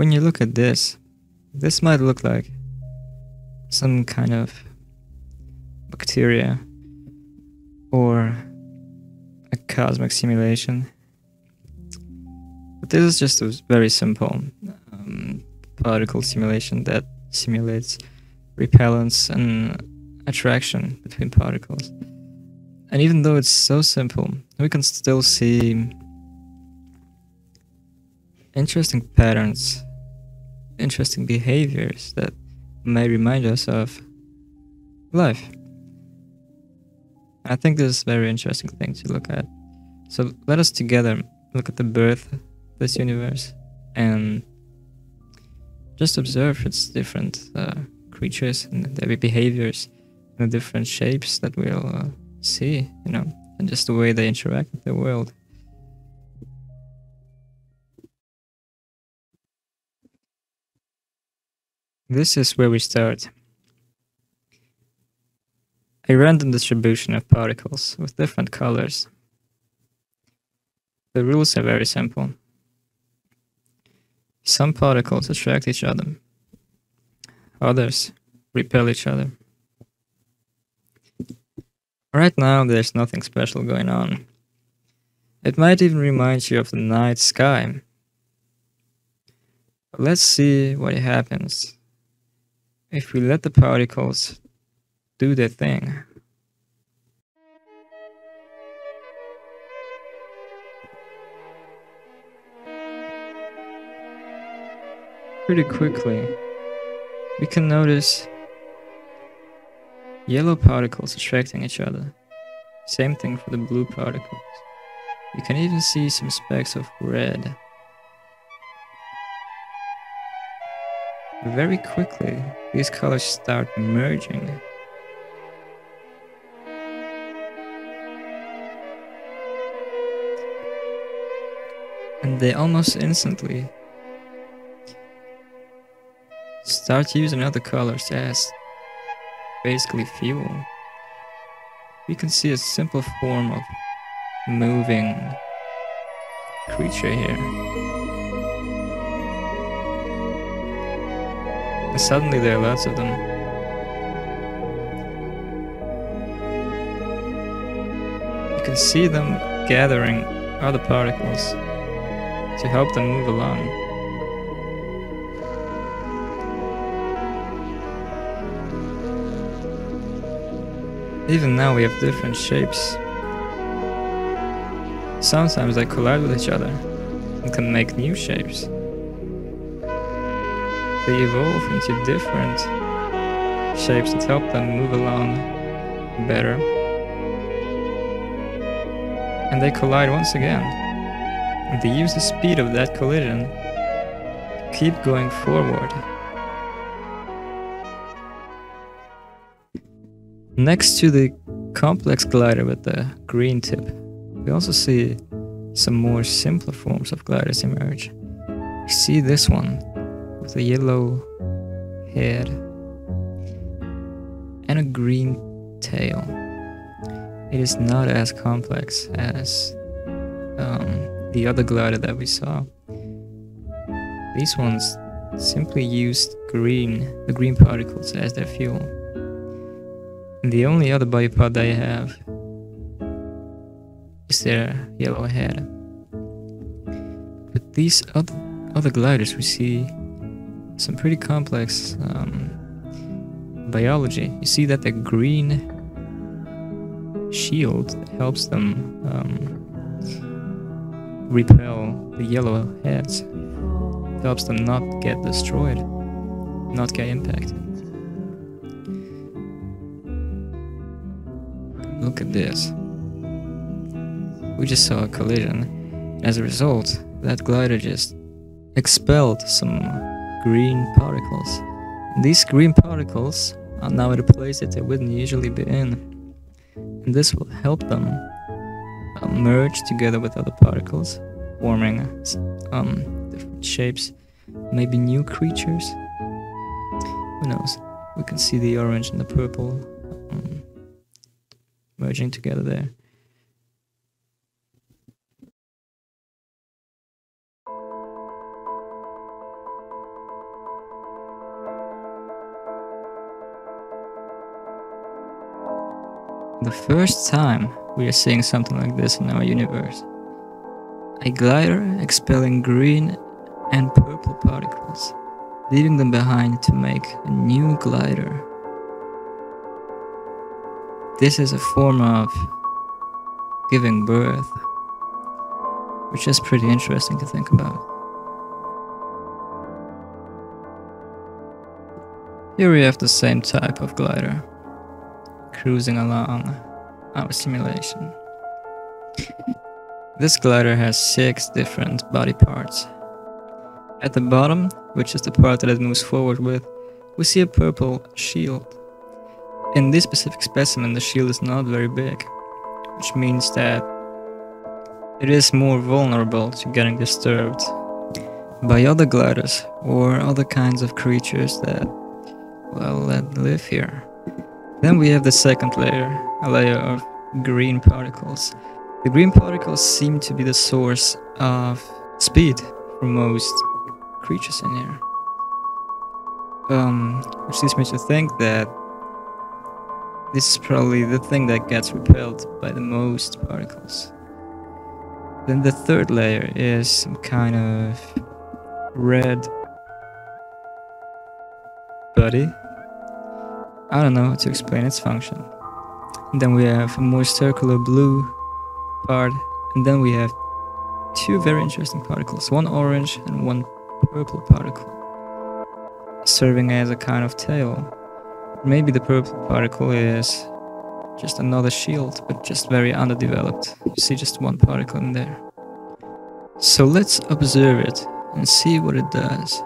when you look at this, this might look like some kind of bacteria or a cosmic simulation. But this is just a very simple um, particle simulation that simulates repellence and attraction between particles. And even though it's so simple, we can still see interesting patterns, interesting behaviors that may remind us of life. I think this is very interesting thing to look at. So let us together look at the birth of this universe and just observe its different uh, creatures and their behaviors and the different shapes that we'll uh, see, you know, and just the way they interact with the world. This is where we start. A random distribution of particles with different colors. The rules are very simple. Some particles attract each other. Others repel each other. Right now, there's nothing special going on. It might even remind you of the night sky. But let's see what happens if we let the particles do their thing. Pretty quickly, we can notice yellow particles attracting each other. Same thing for the blue particles. You can even see some specks of red. Very quickly, these colors start merging. And they almost instantly start using other colors as basically fuel. We can see a simple form of moving creature here. And suddenly there are lots of them. You can see them gathering other particles to help them move along. Even now we have different shapes. Sometimes they collide with each other and can make new shapes. They evolve into different shapes that help them move along better. And they collide once again. And they use the speed of that collision to keep going forward. Next to the complex glider with the green tip, we also see some more simpler forms of gliders emerge. We see this one with a yellow head and a green tail. It is not as complex as um, the other glider that we saw. These ones simply used green, the green particles as their fuel. And The only other body part they have is their yellow head. But these other, other gliders, we see some pretty complex um, biology. You see that the green shield helps them um, repel the yellow heads. Helps them not get destroyed, not get impacted. Look at this. We just saw a collision. As a result, that glider just expelled some green particles. These green particles are now at a place that they wouldn't usually be in. And this will help them uh, merge together with other particles, forming um, different shapes, maybe new creatures. Who knows? We can see the orange and the purple um, merging together there. The first time we are seeing something like this in our universe. A glider expelling green and purple particles, leaving them behind to make a new glider. This is a form of giving birth, which is pretty interesting to think about. Here we have the same type of glider, cruising along our simulation. This glider has six different body parts. At the bottom, which is the part that it moves forward with, we see a purple shield. In this specific specimen, the shield is not very big, which means that it is more vulnerable to getting disturbed by other gliders or other kinds of creatures that well, that live here. Then we have the second layer, a layer of green particles. The green particles seem to be the source of speed for most creatures in here. Um, which leads me to think that this is probably the thing that gets repelled by the most particles. Then the third layer is some kind of red body I don't know how to explain its function. And then we have a more circular blue part, and then we have two very interesting particles, one orange and one purple particle, serving as a kind of tail. Maybe the purple particle is just another shield, but just very underdeveloped. You see just one particle in there. So let's observe it and see what it does.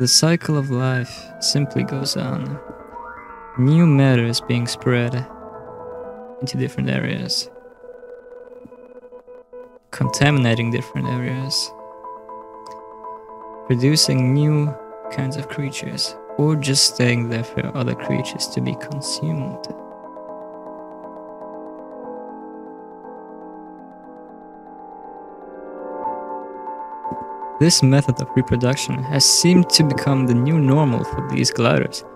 The cycle of life simply goes on. New matter is being spread into different areas, contaminating different areas, producing new kinds of creatures, or just staying there for other creatures to be consumed. This method of reproduction has seemed to become the new normal for these gliders,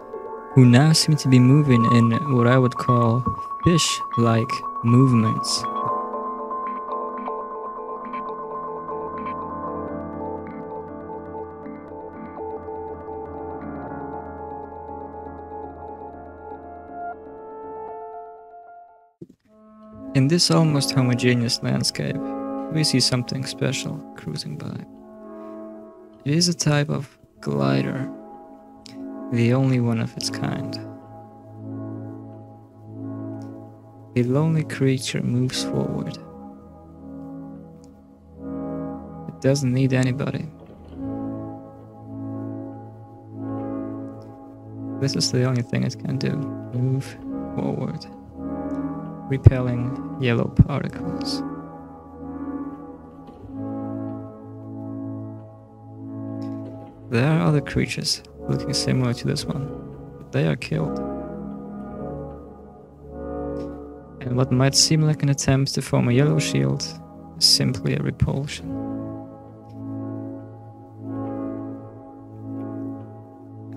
who now seem to be moving in what I would call fish-like movements. In this almost homogeneous landscape, we see something special cruising by. It is a type of glider, the only one of its kind. A lonely creature moves forward. It doesn't need anybody. This is the only thing it can do move forward, repelling yellow particles. There are other creatures looking similar to this one, but they are killed. And what might seem like an attempt to form a yellow shield is simply a repulsion.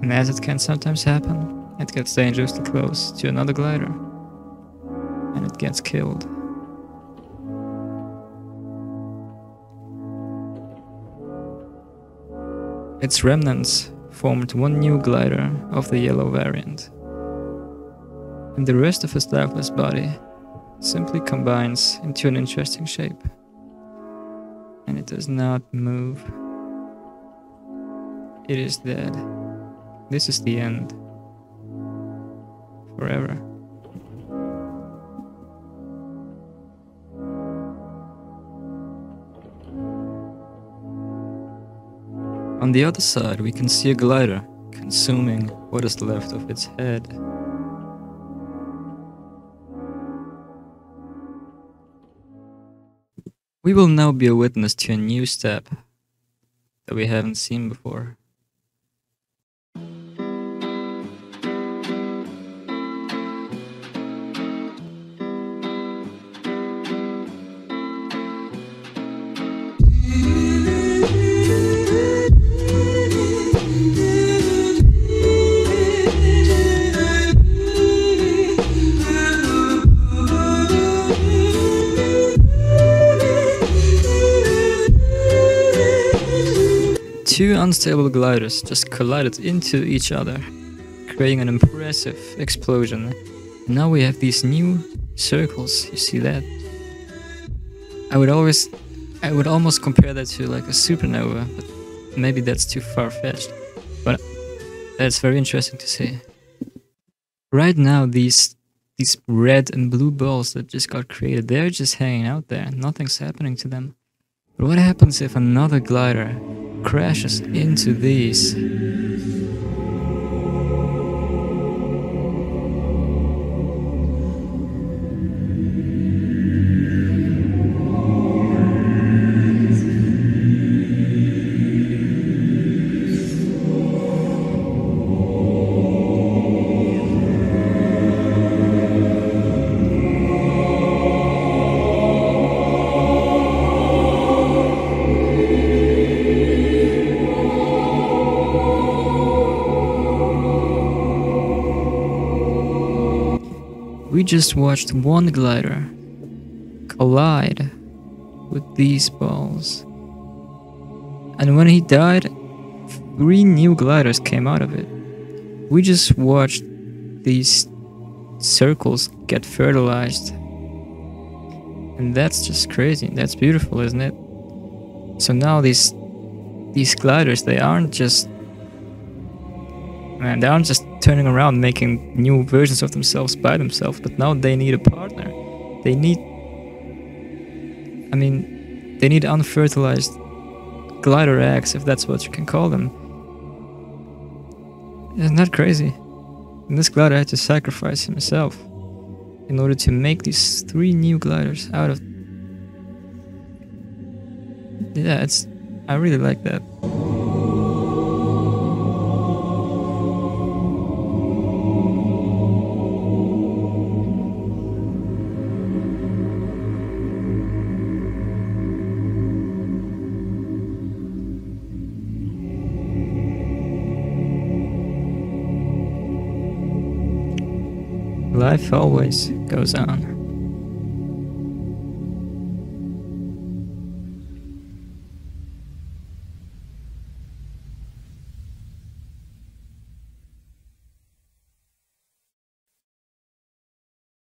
And as it can sometimes happen, it gets dangerously close to another glider, and it gets killed. Its remnants formed one new glider of the yellow variant. And the rest of its lifeless body simply combines into an interesting shape. And it does not move. It is dead. This is the end. Forever. On the other side, we can see a glider consuming what is left of its head. We will now be a witness to a new step. that we haven't seen before. Unstable gliders just collided into each other, creating an impressive explosion. Now we have these new circles, you see that? I would always, I would almost compare that to like a supernova, but maybe that's too far-fetched. But that's very interesting to see. Right now, these these red and blue balls that just got created, they're just hanging out there. Nothing's happening to them. But what happens if another glider crashes into these? Just watched one glider collide with these balls. And when he died, three new gliders came out of it. We just watched these circles get fertilized. And that's just crazy. That's beautiful, isn't it? So now these these gliders, they aren't just man, they aren't just turning around making new versions of themselves by themselves, but now they need a partner. They need I mean, they need unfertilized glider eggs, if that's what you can call them. Isn't that crazy? And this glider had to sacrifice himself in order to make these three new gliders out of. Yeah, it's. I really like that. Life always goes on.